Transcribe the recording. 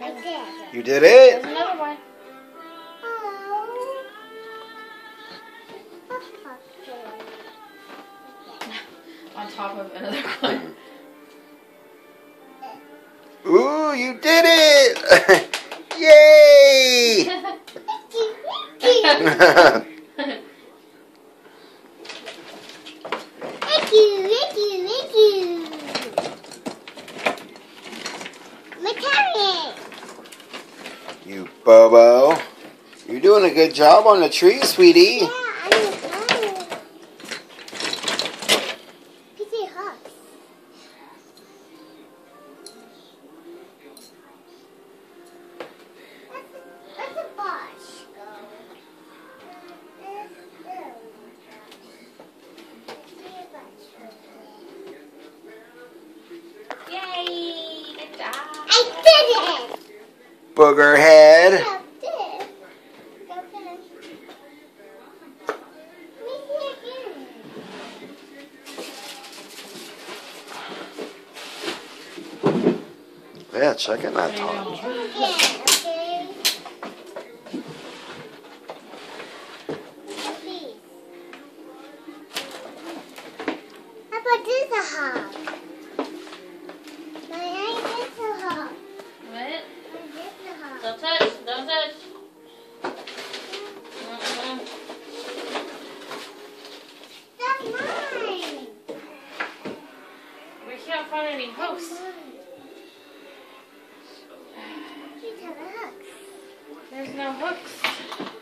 I did. You did it? There's another one. On top of another one. Ooh, you did it! Yay! Thank you, thank you, thank you. Mechanic. You Bobo. You're doing a good job on the tree, sweetie. Yeah, Yay! Good job. I did it! Booger head. I did it. Go finish. Let me see again. Yeah, That's mine. We can't find any hooks. These are the hooks. There's no hooks.